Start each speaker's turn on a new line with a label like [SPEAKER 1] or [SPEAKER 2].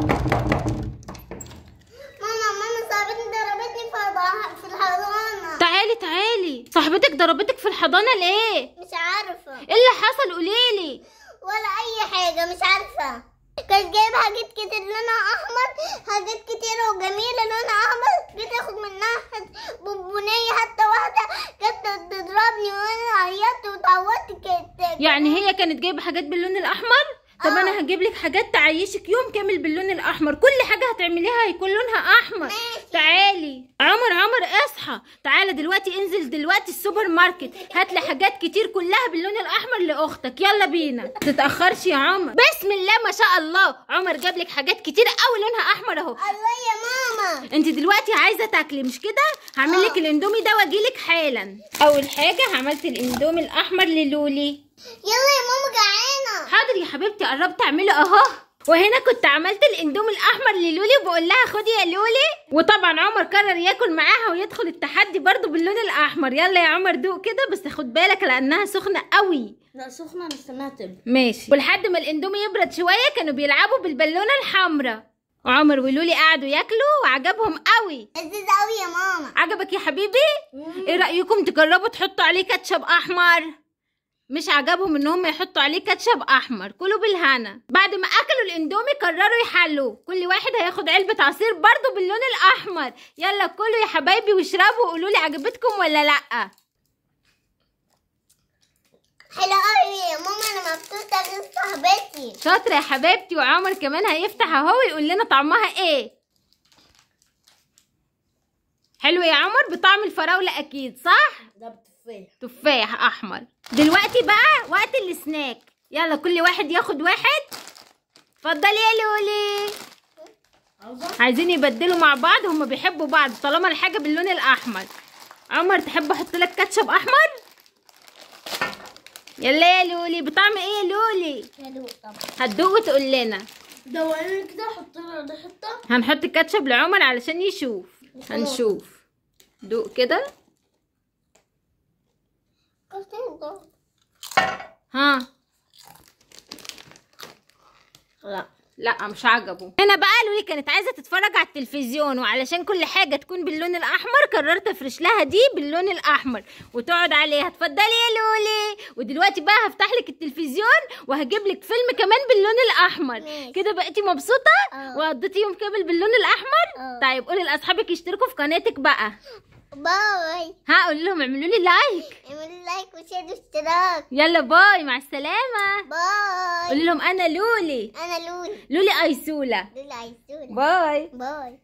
[SPEAKER 1] ماما ماما صاحبتي ضربتني في الحضانة.
[SPEAKER 2] تعالي تعالي. صاحبتك ضربتك في الحضانة ليه؟
[SPEAKER 1] مش عارفة.
[SPEAKER 2] إيه اللي حصل؟ قوليلي
[SPEAKER 1] ولا أي حاجة مش عارفة. كانت جايبة حاجات كتير لونها أحمر حاجات كتير وجميلة لونها أحمر. جيت آخد منها بونبونية حتى واحدة. جت تضربني وأنا عيطت واتعودت كانت
[SPEAKER 2] يعني هي كانت جايبة حاجات باللون الأحمر؟ طب
[SPEAKER 1] آه.
[SPEAKER 2] أنا هجيب لك حاجات تعيشك يوم كامل باللون الأحمر. كل حاجة هتعمليها هيكون لونها أحمر.
[SPEAKER 1] ماشي.
[SPEAKER 2] تعالي. عمر عمر اصحى. تعالى دلوقتي انزل دلوقتي السوبر ماركت. هات لي حاجات كتير كلها باللون الأحمر لأختك. يلا بينا. تتأخرش يا عمر. بسم الله ما شاء الله. عمر جاب لك حاجات كتير قوي لونها أحمر أهو.
[SPEAKER 1] الله يا ماما.
[SPEAKER 2] انت دلوقتي عايزة تاكلي مش كده؟ هعمل لك
[SPEAKER 1] آه.
[SPEAKER 2] الاندومي ده واجيلك حالا. أول حاجة عملت الاندومي الأحمر للولي.
[SPEAKER 1] يلا يا ماما جعانة.
[SPEAKER 2] حاضر يا حبيبتي قربت أعمله أهو. وهنا كنت عملت الاندومي الأحمر للولي وبقول لها خدي يا لولي. وطبعا عمر قرر ياكل معاها ويدخل التحدي برضو باللون الأحمر. يلا يا عمر دوق كده بس خد بالك لأنها سخنة قوي.
[SPEAKER 1] لا سخنة نستناها تبرد
[SPEAKER 2] ماشي. ولحد ما الاندومي يبرد شوية كانوا بيلعبوا بالبالونة الحمراء. وعمر ولولي قعدوا ياكلوا وعجبهم قوي.
[SPEAKER 1] لذيذ قوي يا ماما.
[SPEAKER 2] عجبك يا حبيبي؟ إيه رأيكم تجربوا تحطوا عليه كاتشب أحمر؟ مش عجبهم ان هم يحطوا عليه كاتشب أحمر. كلوا بالهنا. بعد ما أكلوا الإندومي قرروا يحلوا كل واحد هياخد علبة عصير برضو باللون الأحمر. يلا كلوا يا حبايبي واشربوا وقولوا لي عجبتكم ولا لأ.
[SPEAKER 1] حلو قوي يا ماما أنا مبسوطة غير صاحبتي.
[SPEAKER 2] شاطرة يا حبيبتي وعمر كمان هيفتح أهو ويقول لنا طعمها إيه. حلو يا عمر. بطعم الفراولة أكيد صح؟
[SPEAKER 1] ده بتفاح.
[SPEAKER 2] تفاح أحمر. دلوقتي بقى وقت السناك. يلا كل واحد ياخد واحد. اتفضلي يا لولي. عايزين يبدلوا مع بعض هما بيحبوا بعض. طالما الحاجة باللون الأحمر. عمر تحب أحط لك كاتشب أحمر؟ يلا يا لولي. بطعم إيه يا لولي؟
[SPEAKER 1] طبعا.
[SPEAKER 2] هتدوق وتقول لنا.
[SPEAKER 1] دوقني كده حط لها ده حتة
[SPEAKER 2] هنحط الكاتشب لعمر علشان يشوف. هنشوف. دوق كده. ها.
[SPEAKER 1] لا.
[SPEAKER 2] لا مش عجبه. هنا بقى لولي كانت عايزة تتفرج على التلفزيون وعلشان كل حاجة تكون باللون الأحمر قررت أفرش لها دي باللون الأحمر. وتقعد عليها اتفضلي يا لولي. ودلوقتي بقى هفتح لك التلفزيون وهجيب لك فيلم كمان باللون
[SPEAKER 1] الأحمر.
[SPEAKER 2] كده بقيتي مبسوطة؟
[SPEAKER 1] آه.
[SPEAKER 2] وقضيتي يوم كامل باللون الأحمر؟
[SPEAKER 1] آه.
[SPEAKER 2] طيب قولي لأصحابك يشتركوا في قناتك بقى.
[SPEAKER 1] bye.
[SPEAKER 2] ها قولي لهم اعملوا لي like
[SPEAKER 1] اعملوا like و share واشتراك
[SPEAKER 2] يلا bye مع السلامة.
[SPEAKER 1] bye.
[SPEAKER 2] قولي لهم أنا لولي.
[SPEAKER 1] أنا لولي.
[SPEAKER 2] لولي أيسولة.
[SPEAKER 1] لولي عايزوني
[SPEAKER 2] bye.
[SPEAKER 1] bye.